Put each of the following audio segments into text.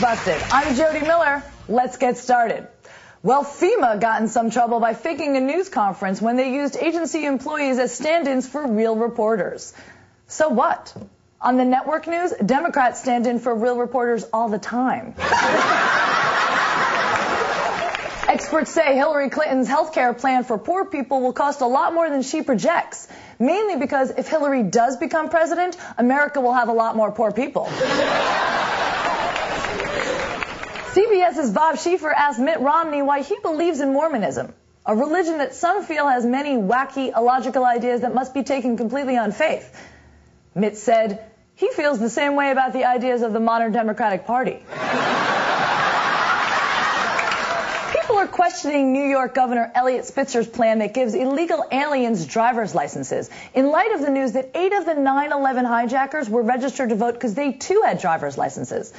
Busted. I'm Jodi Miller. Let's get started. Well, FEMA got in some trouble by faking a news conference when they used agency employees as stand-ins for real reporters. So what? On the network news, Democrats stand in for real reporters all the time. Experts say Hillary Clinton's health care plan for poor people will cost a lot more than she projects. Mainly because if Hillary does become president, America will have a lot more poor people. CBS's Bob Schieffer asked Mitt Romney why he believes in Mormonism, a religion that some feel has many wacky, illogical ideas that must be taken completely on faith. Mitt said he feels the same way about the ideas of the modern Democratic Party. People are questioning New York Governor Eliot Spitzer's plan that gives illegal aliens driver's licenses in light of the news that eight of the 9-11 hijackers were registered to vote because they too had driver's licenses.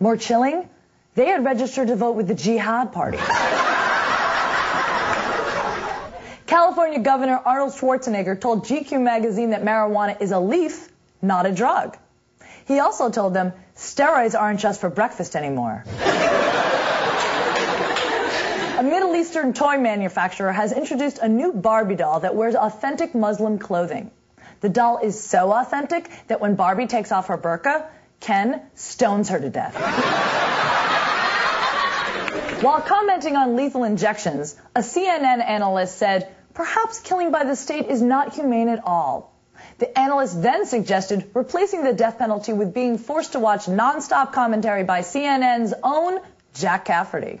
More chilling, they had registered to vote with the Jihad Party. California Governor Arnold Schwarzenegger told GQ magazine that marijuana is a leaf, not a drug. He also told them steroids aren't just for breakfast anymore. a Middle Eastern toy manufacturer has introduced a new Barbie doll that wears authentic Muslim clothing. The doll is so authentic that when Barbie takes off her burqa, Ken stones her to death. While commenting on lethal injections, a CNN analyst said, perhaps killing by the state is not humane at all. The analyst then suggested replacing the death penalty with being forced to watch nonstop commentary by CNN's own Jack Cafferty. and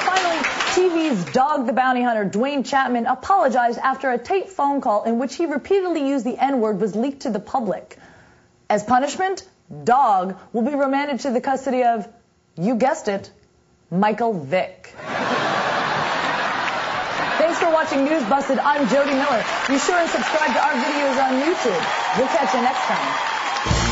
finally, TV's Dog the Bounty Hunter, Duane Chapman, apologized after a taped phone call in which he repeatedly used the N-word was leaked to the public. As punishment, Dog will be remanded to the custody of, you guessed it, Michael Vick. Thanks for watching News Busted. I'm Jodi Miller. Be sure and subscribe to our videos on YouTube. We'll catch you next time.